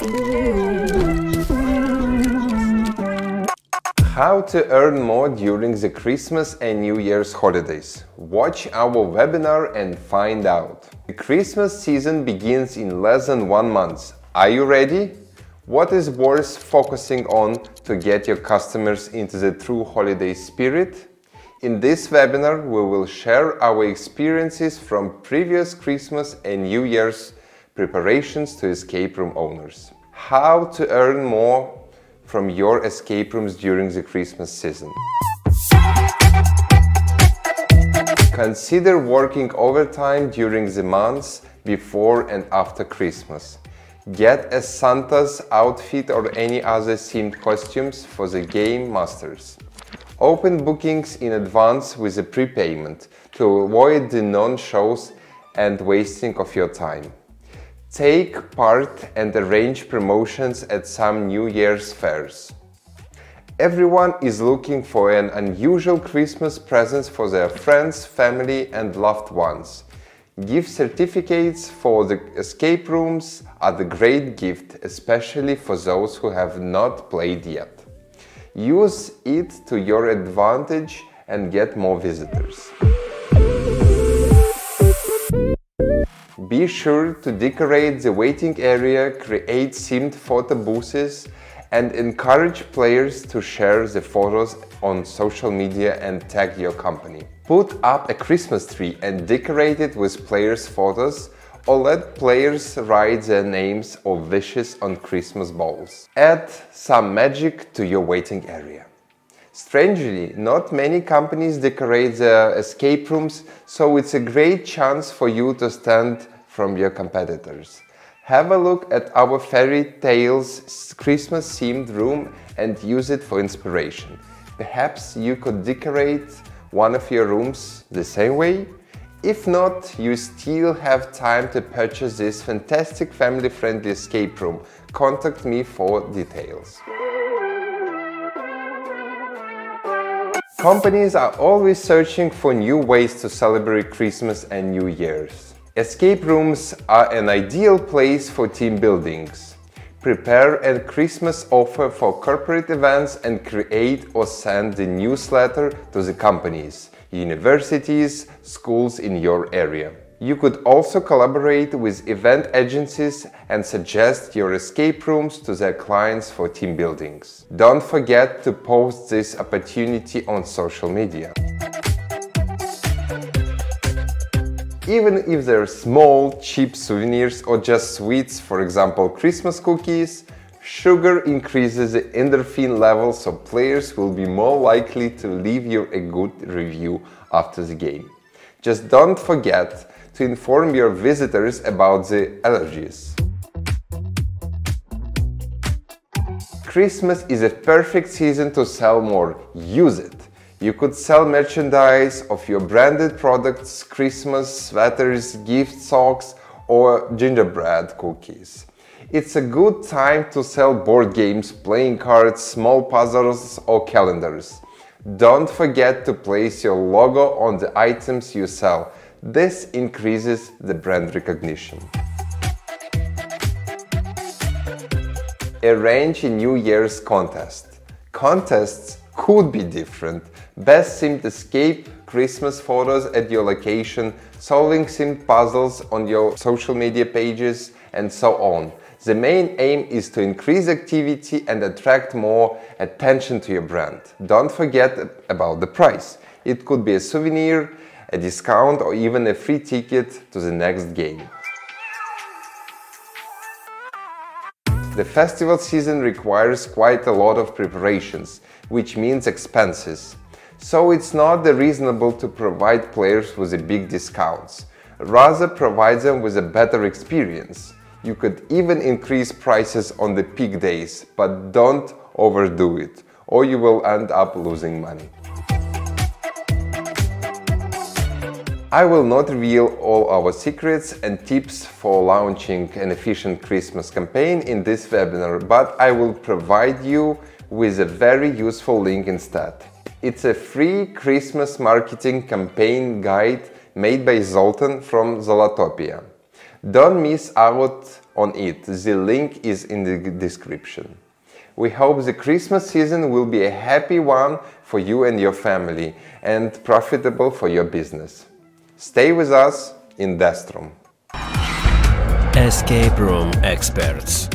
How to earn more during the Christmas and New Year's holidays. Watch our webinar and find out. The Christmas season begins in less than one month. Are you ready? What is worth focusing on to get your customers into the true holiday spirit? In this webinar, we will share our experiences from previous Christmas and New Year's preparations to escape room owners. How to earn more from your escape rooms during the Christmas season. Consider working overtime during the months before and after Christmas. Get a Santa's outfit or any other themed costumes for the game masters. Open bookings in advance with a prepayment to avoid the non-shows and wasting of your time. Take part and arrange promotions at some New Year's fairs. Everyone is looking for an unusual Christmas present for their friends, family and loved ones. Gift certificates for the escape rooms are the great gift, especially for those who have not played yet. Use it to your advantage and get more visitors. Be sure to decorate the waiting area, create themed photo booths, and encourage players to share the photos on social media and tag your company. Put up a Christmas tree and decorate it with players' photos or let players write their names or wishes on Christmas balls. Add some magic to your waiting area. Strangely, not many companies decorate their escape rooms, so it's a great chance for you to stand from your competitors. Have a look at our Fairy Tales Christmas themed room and use it for inspiration. Perhaps you could decorate one of your rooms the same way if not, you still have time to purchase this fantastic family-friendly escape room. Contact me for details. Companies are always searching for new ways to celebrate Christmas and New Year's. Escape rooms are an ideal place for team buildings. Prepare a Christmas offer for corporate events and create or send the newsletter to the companies universities, schools in your area. You could also collaborate with event agencies and suggest your escape rooms to their clients for team buildings. Don't forget to post this opportunity on social media. Even if they're small, cheap souvenirs or just sweets, for example Christmas cookies, Sugar increases the endorphin level so players will be more likely to leave you a good review after the game. Just don't forget to inform your visitors about the allergies. Christmas is a perfect season to sell more. Use it. You could sell merchandise of your branded products, Christmas sweaters, gift socks, or gingerbread cookies. It's a good time to sell board games, playing cards, small puzzles or calendars. Don't forget to place your logo on the items you sell. This increases the brand recognition. Arrange a New Year's contest. Contests could be different. Best themed escape Christmas photos at your location, solving themed puzzles on your social media pages, and so on. The main aim is to increase activity and attract more attention to your brand. Don't forget about the price. It could be a souvenir, a discount or even a free ticket to the next game. The festival season requires quite a lot of preparations, which means expenses. So it's not reasonable to provide players with a big discounts. Rather provide them with a better experience. You could even increase prices on the peak days, but don't overdo it, or you will end up losing money. I will not reveal all our secrets and tips for launching an efficient Christmas campaign in this webinar, but I will provide you with a very useful link instead. It's a free Christmas marketing campaign guide made by Zoltan from Zolitopia. Don't miss out on it. The link is in the description. We hope the Christmas season will be a happy one for you and your family and profitable for your business. Stay with us Indestroom. Escape Room Experts